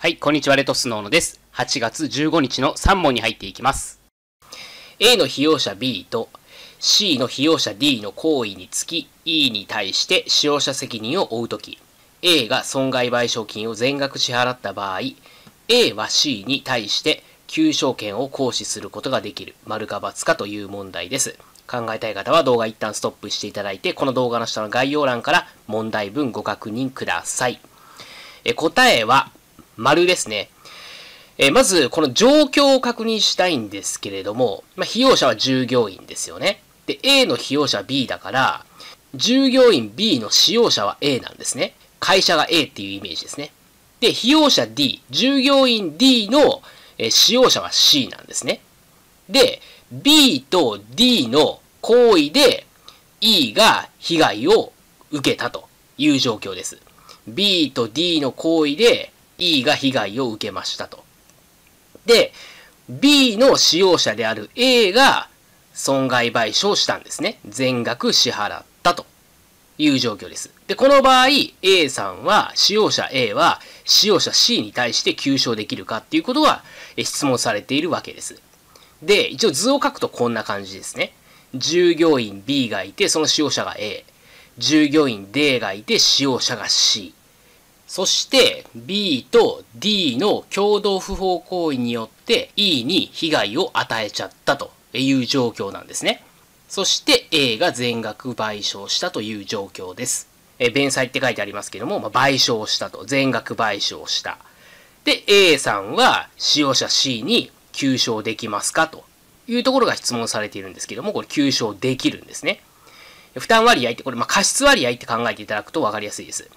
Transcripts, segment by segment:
はい、こんにちは、レトスノーノです。8月15日の3問に入っていきます。A の被用者 B と C の被用者 D の行為につき E に対して使用者責任を負うとき、A が損害賠償金を全額支払った場合、A は C に対して求償権を行使することができる、丸か×かという問題です。考えたい方は動画一旦ストップしていただいて、この動画の下の概要欄から問題文ご確認ください。え答えは、丸ですね。えまず、この状況を確認したいんですけれども、まあ、被用者は従業員ですよね。で、A の被用者は B だから、従業員 B の使用者は A なんですね。会社が A っていうイメージですね。で、被用者 D、従業員 D のえ使用者は C なんですね。で、B と D の行為で E が被害を受けたという状況です。B と D の行為で E が被害を受けましたと。で、B の使用者である A が損害賠償したんですね。全額支払ったという状況です。で、この場合、A さんは、使用者 A は、使用者 C に対して求償できるかっていうことが質問されているわけです。で、一応図を書くとこんな感じですね。従業員 B がいて、その使用者が A。従業員 D がいて、使用者が C。そして B と D の共同不法行為によって E に被害を与えちゃったという状況なんですね。そして A が全額賠償したという状況です。え弁済って書いてありますけども、まあ、賠償したと。全額賠償した。で、A さんは使用者 C に求償できますかというところが質問されているんですけども、これ求償できるんですね。負担割合って、これ、まあ、過失割合って考えていただくと分かりやすいです。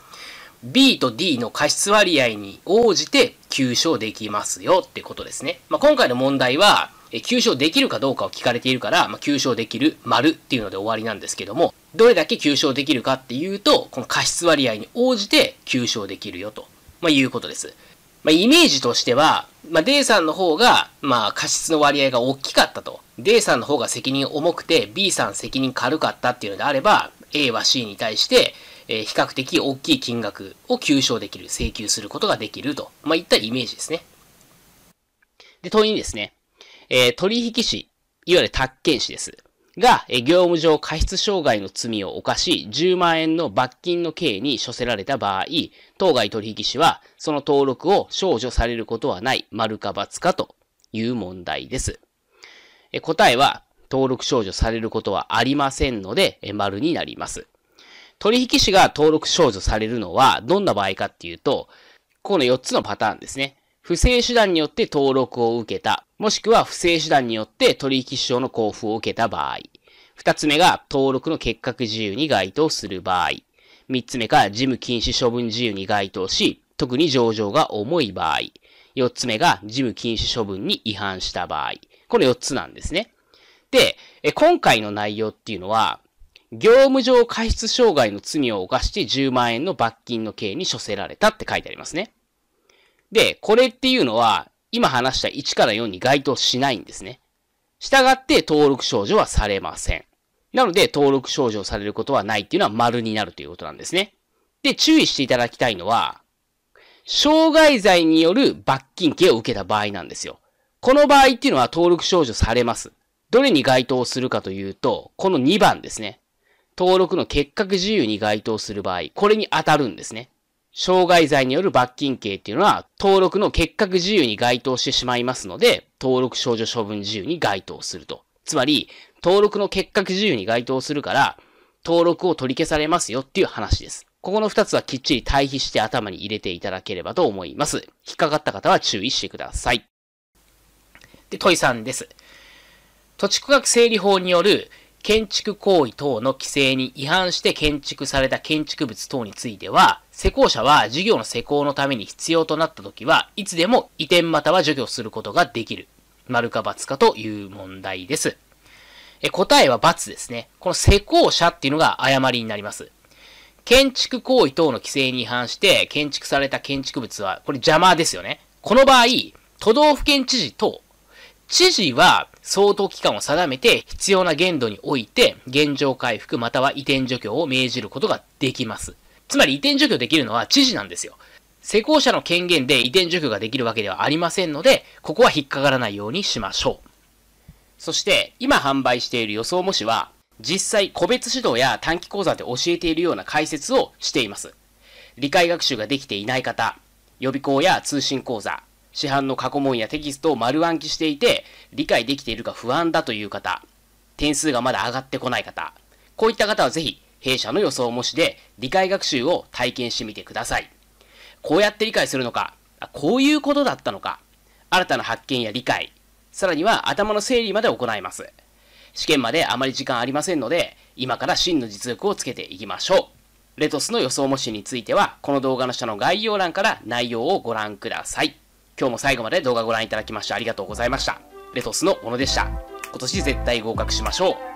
B と D の過失割合に応じて求償できますよってことですね。まあ、今回の問題は、求償できるかどうかを聞かれているから、まあ、求償できる丸っていうので終わりなんですけども、どれだけ求償できるかっていうと、この過失割合に応じて求償できるよと、まあ、いうことです。まあ、イメージとしては、まあ、D さんの方が、まあ、過失の割合が大きかったと。D さんの方が責任重くて、B さん責任軽かったっていうのであれば、A は C に対して、え比較的大きい金額を求償できる、請求することができると、まあ、いったイメージですね。で、問いにですね、え、取引士、いわゆる宅建士です。が、え業務上過失傷害の罪を犯し、10万円の罰金の刑に処せられた場合、当該取引士は、その登録を少女されることはない、丸か×かという問題です。え答えは、登録少女されることはありませんので、丸になります。取引士が登録少女されるのはどんな場合かっていうと、この4つのパターンですね。不正手段によって登録を受けた、もしくは不正手段によって取引証の交付を受けた場合。2つ目が登録の結核自由に該当する場合。3つ目が事務禁止処分自由に該当し、特に上場が重い場合。4つ目が事務禁止処分に違反した場合。この4つなんですね。で、今回の内容っていうのは、業務上過失傷害の罪を犯して10万円の罰金の刑に処せられたって書いてありますね。で、これっていうのは、今話した1から4に該当しないんですね。従って登録少女はされません。なので、登録少女をされることはないっていうのは丸になるということなんですね。で、注意していただきたいのは、傷害罪による罰金刑を受けた場合なんですよ。この場合っていうのは登録少女されます。どれに該当するかというと、この2番ですね。登録の結核自由に該当する場合、これに当たるんですね。傷害罪による罰金刑っていうのは、登録の結核自由に該当してしまいますので、登録少女処分自由に該当すると。つまり、登録の結核自由に該当するから、登録を取り消されますよっていう話です。ここの二つはきっちり対比して頭に入れていただければと思います。引っかかった方は注意してください。で、問い3です。土地区画整理法による建築行為等の規制に違反して建築された建築物等については、施工者は事業の施工のために必要となった時は、いつでも移転または除去することができる。丸か×かという問題です。え答えは×ですね。この施工者っていうのが誤りになります。建築行為等の規制に違反して建築された建築物は、これ邪魔ですよね。この場合、都道府県知事と知事は相当期間を定めて必要な限度において現状回復または移転除去を命じることができます。つまり移転除去できるのは知事なんですよ。施工者の権限で移転除去ができるわけではありませんので、ここは引っかからないようにしましょう。そして、今販売している予想模試は、実際個別指導や短期講座で教えているような解説をしています。理解学習ができていない方、予備校や通信講座、市販の過去問やテキストを丸暗記していて、理解できているか不安だという方、点数がまだ上がってこない方、こういった方はぜひ、弊社の予想模試で理解学習を体験してみてください。こうやって理解するのか、こういうことだったのか、新たな発見や理解、さらには頭の整理まで行います。試験まであまり時間ありませんので、今から真の実力をつけていきましょう。レトスの予想模試については、この動画の下の概要欄から内容をご覧ください。今日も最後まで動画ご覧いただきましてありがとうございました。レトスの小野でした。今年絶対合格しましょう。